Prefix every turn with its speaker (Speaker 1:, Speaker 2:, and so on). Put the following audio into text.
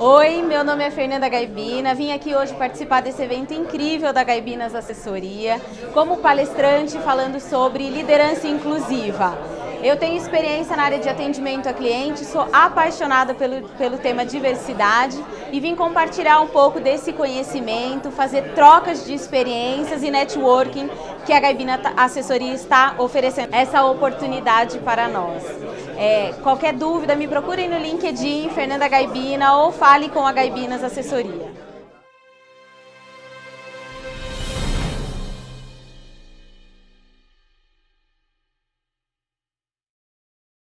Speaker 1: Oi, meu nome é Fernanda Gaibina, vim aqui hoje participar desse evento incrível da Gaibinas Assessoria, como palestrante falando sobre liderança inclusiva. Eu tenho experiência na área de atendimento a cliente, sou apaixonada pelo, pelo tema diversidade e vim compartilhar um pouco desse conhecimento, fazer trocas de experiências e networking que a Gaibina Assessoria está oferecendo essa oportunidade para nós. É, qualquer dúvida, me procurem no LinkedIn, Fernanda Gaibina, ou fale com a Gaibinas Assessoria.